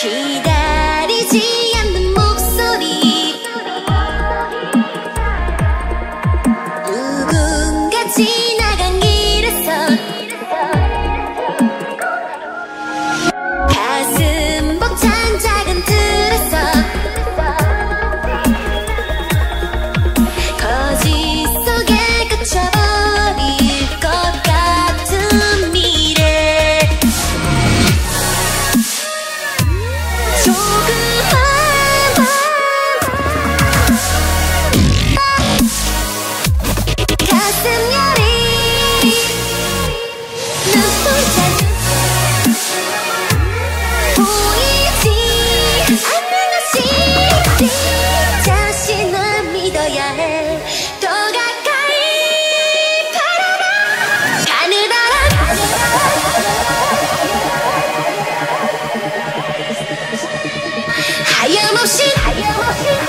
聞いてやましい。